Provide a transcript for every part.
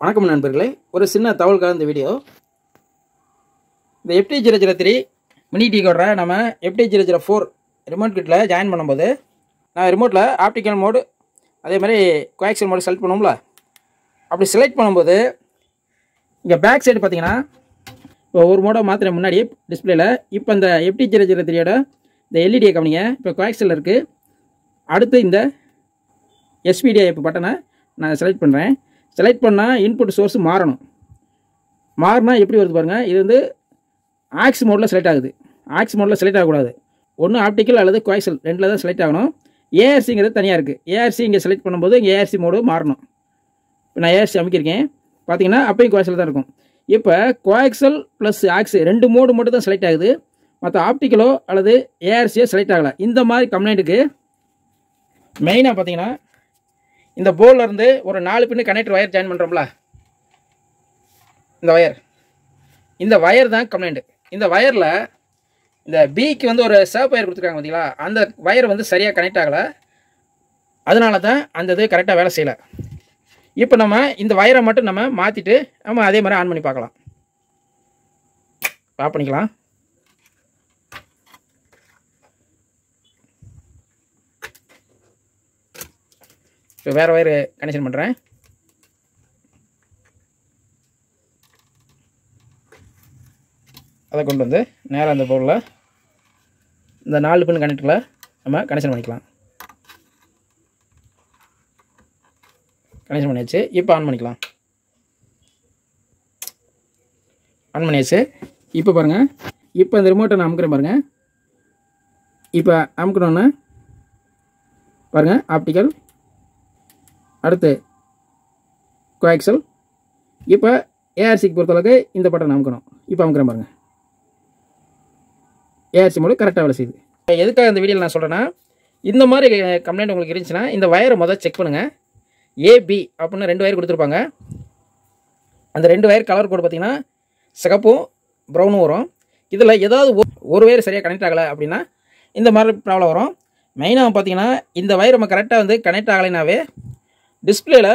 வணக்கம் நண்பர்களே. ஒரு சின்ன தகவல் கலந்த வீடியோ. இந்த FT zero zero three mini tea கோடரை நம்ம FT zero zero four remote கிட்டில் join பண்ணும்போது நான் ரிமோட்டில் ஆப்டிக்கல் மோடு அதே மாதிரி கோஆக்சல் மோடு செலக்ட் பண்ணுவோம்ல. அப்படி செலக்ட் பண்ணும்போது இங்கே பேக் சைடு பார்த்தீங்கன்னா இப்போ ஒரு மோடை மாத்திர முன்னாடி டிஸ்பிளேல இப்போ இந்த எஃப்டி ஜீரோ ஜீரோ த்ரீயோட இந்த எல்இடியை கவனிங்க. இப்போ கோஆக்சல் இருக்குது அடுத்து இந்த எஸ்பிடிஐ இப்போ பட்டனை நான் செலக்ட் பண்ணுறேன் செலக்ட் பண்ணால் இன்புட் சோர்ஸ் மாறணும். மாறினா எப்படி வருது பாருங்கள் இது வந்து ஆக்ஸ் மோடில் செலக்ட் ஆகுது. ஆக்ஸ் மோடில் செலக்ட் ஆகக்கூடாது. ஒன்று ஆப்டிக்கல் அல்லது குவாய்சல் ரெண்டில் தான் செலக்ட் ஆகணும். ஏஆர்சிங்கிறது தனியாக இருக்குது ஏஆர்சி இங்கே செலக்ட் பண்ணும்போது இங்கே ஏஆர்சி மோடு மாறணும். இப்போ நான் ஏஆர்சி அமைக்கிருக்கேன். பார்த்தீங்கன்னா அப்பையும் குவாய்சல் தான் இருக்கும். இப்போ குவாக்சல் ப்ளஸ் ஆக்ஸ் ரெண்டு மோடு மட்டும் தான் செலக்ட் ஆகுது. மற்ற ஆப்டிக்கலோ அல்லது ஏஆர்சியோ செலக்ட் ஆகலை. இந்த மாதிரி கம்ப்ளைண்ட்டுக்கு மெயினாக பார்த்தீங்கன்னா இந்த போர்டில் இருந்து ஒரு நாலு பின்னு கனெக்டர் ஒயர் ஜாயின் பண்ணுறோம்ல இந்த ஒயர் இந்த ஒயர் தான் கம்ப்ளைண்ட் இந்த ஒயரில் இந்த பிக்கு வந்து ஒரு சேப் ஒயர் கொடுத்துருக்காங்க பார்த்தீங்களா அந்த ஒயர் வந்து சரியாக கனெக்ட் ஆகலை. அதனால தான் அந்த இது கரெக்டாக வேலை செய்யலை. இப்போ நம்ம இந்த வயரை மட்டும் நம்ம மாற்றிட்டு நம்ம அதே மாதிரி ஆன் பண்ணி பார்க்கலாம். ஆஃப் பண்ணிக்கலாம். இப்போ வேறு ஒயர் கனெக்ஷன் பண்ணுறேன் அதை கொண்டு வந்து நேராக அந்த பொருளில் இந்த நாலு பின் கனெக்டில் நம்ம கனெக்ஷன் பண்ணிக்கலாம். கனெக்ஷன் பண்ணியாச்சு. இப்போ ஆன் பண்ணிக்கலாம். ஆன் பண்ணியாச்சு. இப்போ பாருங்கள் இப்போ இந்த ரிமோட்டை நான் அமுக்கிறேன் பாருங்கள் இப்போ அமுக்கணுன்னு பாருங்கள் ஆப்டிக்கல் அடுத்து கோஆக்சல் இப்போ ஏஆர்சிக்கு பொறுத்தளவுக்கு இந்த பட்டன் அமுக்கணும் இப்போ அமுக்கிறேன் பாருங்கள் ஏஆர்சி மூலம் கரெக்டாக வேலை செய்யுது. இப்போ எதுக்காக இந்த வீடியோவில் நான் சொல்கிறேன்னா இந்த மாதிரி கம்ப்ளைண்ட் உங்களுக்கு இருந்துச்சுன்னா இந்த வயரை மொதல் செக் பண்ணுங்கள் ஏபி அப்படின்னு ரெண்டு வயர் கொடுத்துருப்பாங்க. அந்த ரெண்டு வயர் கலர் கோடு பார்த்தீங்கன்னா சிகப்பும் ப்ரௌனும் வரும். இதில் ஏதாவது ஒரு வயர் சரியாக கனெக்ட் ஆகலை அப்படின்னா இந்த மாதிரி ப்ராப்ளம் வரும். மெயினாக பார்த்தீங்கன்னா இந்த வயர் நம்ம கரெக்டாக வந்து கனெக்ட் ஆகலைனாவே டிஸ்பிளேல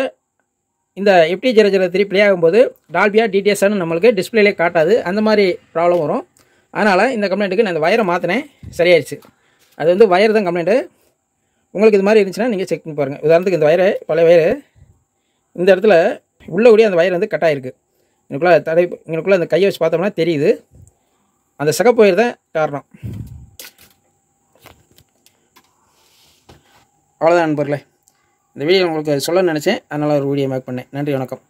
இந்த FT zero zero three play ஆகும்போது டால்பியா டிடிஎஸ்ன்னு நம்மளுக்கு டிஸ்பிளேலே காட்டாது. அந்த மாதிரி ப்ராப்ளம் வரும். அதனால் இந்த கம்ப்ளைண்ட்டுக்கு நான் இந்த வயரை மாற்றினேன் சரியாயிடுச்சு. அது வந்து வயர் தான் கம்ப்ளைண்ட்டு உங்களுக்கு இது மாதிரி இருந்துச்சுன்னா நீங்கள் செக் பண்ணி பாருங்கள் உதாரணத்துக்கு இந்த வயரு பழைய வயரு இந்த இடத்துல உள்ள கூடிய அந்த வயர் வந்து கட் ஆகிருக்கு எனக்குள்ளே தடை எனக்குள்ளே அந்த கையை வச்சு பார்த்தோம்னா தெரியுது. அந்த சிகப்பு வயர் தான் காரணம். அவ்வளோதான் நண்பர்களே. இந்த வீடியோ உங்களுக்கு சொல்ல நினச்சேன். அதனால் ஒரு வீடியோ மேக் பண்ணேன். நன்றி வணக்கம்.